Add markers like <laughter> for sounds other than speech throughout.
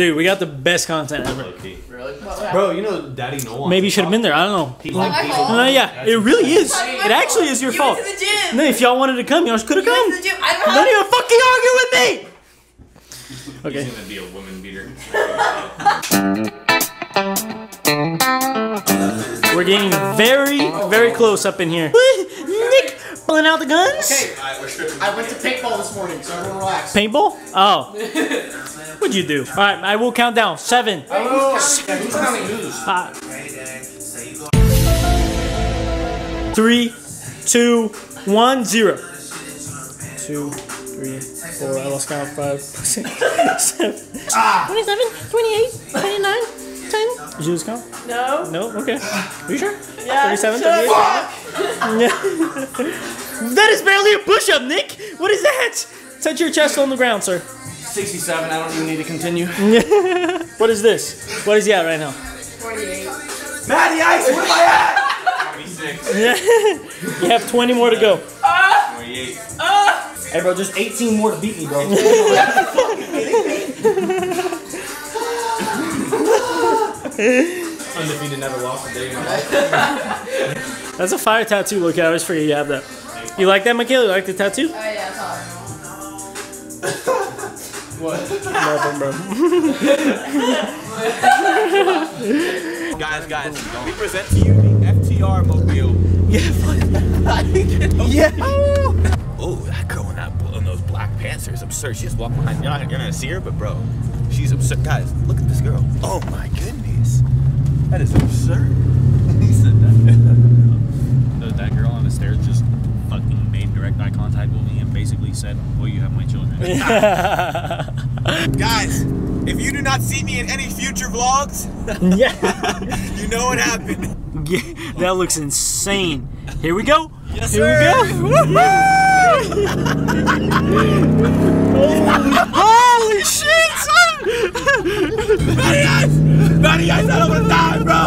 Dude, we got the best content ever. Really? Bro, you know Daddy Noel. Maybe you should have been there. I don't know. He's like. No, yeah, it really is. It actually is your You fault. went to the gym. No, if y'all wanted to come, y'all could have You went come. to the gym. I don't Don't even fucking argue with me. Okay. He's gonna be a woman beater. We're getting very, very close up in here. Nick, pulling out the guns. Alright, we're stripping. I went to paintball this morning, so everyone relax. Paintball? Oh. <laughs> What'd you do? All right, I will count down. Seven. Who's counting who's? Uh, three, two, one, zero. Two, three, four. I lost count. Five, <laughs> six, seven, ah. 27, 28, 29, 10. Did you lose count? No. No? Okay. Are you sure? Yeah. 37, shut 38? up. <laughs> That is barely a push up, Nick! What is that? Touch your chest on the ground, sir. 67, I don't even need to continue. <laughs> What is this? What is he at right now? 48. Matty Ice, where am I at? 26, <laughs> You have 20 more to go. 28. Hey, bro, just 18 more to beat me, bro. Undefeated, never lost a day in my <laughs> life. That's a fire tattoo. Look, I always forget you have that. You like that, Michaela? You like the tattoo? Oh yeah, it's all. Nothing, bro. Guys, guys, we present to you the FTR mobile. Yeah, <laughs> yeah. Oh, that girl in that in those black pants is absurd. She just walked behind. You're not you're gonna see her, but bro, she's absurd. Guys, look at this girl. Oh my goodness, that is absurd. he said that. That- that girl on the stairs just fucking made direct eye contact with me and basically said, "Well, you have my children." <laughs> Guys, if you do not see me in any future vlogs, <laughs> yeah. <laughs> you know what happened. Yeah, that looks insane. Here we go. Yes, Here we go. Holy shit, son! Matty Ice, Matty Ice, I don't want to die, bro.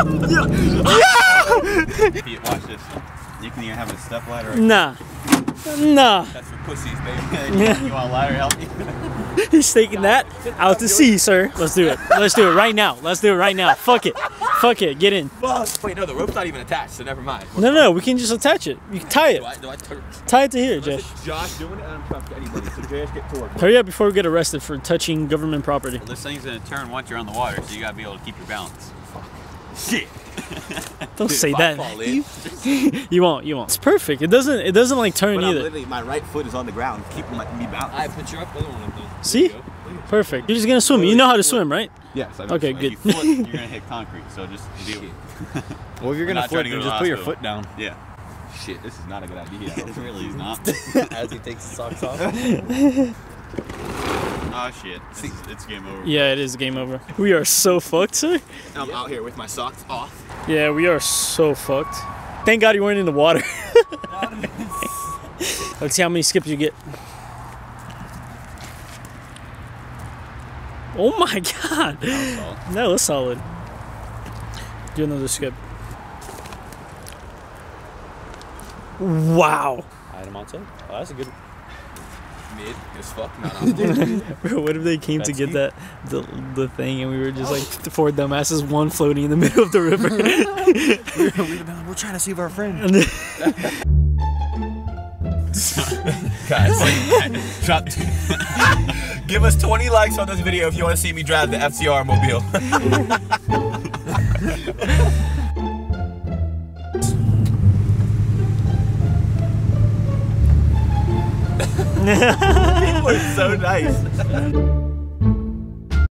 Yeah! Watch this. You can either have a step ladder. Or Nah. Nah. that's for pussies, baby. <laughs> You want a ladder? Help me. <laughs> He's taking that out to sea, sir. Let's do it. Let's do it right now. Let's do it right now. Fuck it. Fuck it. Get in. Wait, no, the rope's not even attached, so never mind. No, no, we can just attach it. You can tie it. Do I, do I Tie it to here, Josh. Josh doing it, and I'm talking to anybody. So Josh, get to work. Hurry up before we get arrested for touching government property. This thing's gonna turn once you're on the water, so you gotta be able to keep your balance. Shit. <laughs> Don't say that. fall <laughs> You won't. You won't. It's perfect. It doesn't. It doesn't like turn but either. literally, my right foot is on the ground, keeping my, me balanced. I put you up. Other one. See? Perfect. You're just gonna swim. You know how to swim, right? Yes, I know. Okay, If good. you flip, you're gonna <laughs> hit concrete. So just deal. Well, if you're gonna not flip, trying to go then to just put your foot down. Yeah. Shit, this is not a good idea. It really is not. As he takes his socks off. Oh shit. It's, it's game over. Yeah, it is game over. We are so fucked, sir. <laughs> I'm out here with my socks off. Yeah, we are so fucked. Thank God you weren't in the water. <laughs> Let's see how many skips you get. Oh my <laughs> god. That was solid. Do another skip. Wow. Item on top. Oh, that's a good. Mid as fuck, not on. <laughs> Bro, what if they came to get deep. that the, the thing and we were just like <laughs> four dumbasses, one floating in the <laughs> middle of the river. We're trying to save our friend. Guys, drop. Give us 20 likes on this video if you want to see me drive the FCR mobile. <laughs> People are so nice.